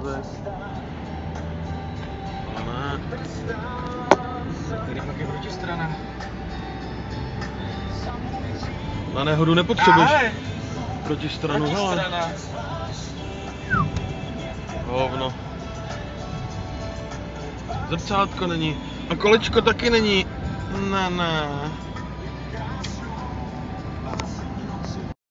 obrázek. Ale. Tady pak je protistrana. Na nehodu nepotřebuješ Ale, protistranu, hele. protistrana. Hovno. Zrcátko není. A kolečko taky není. na na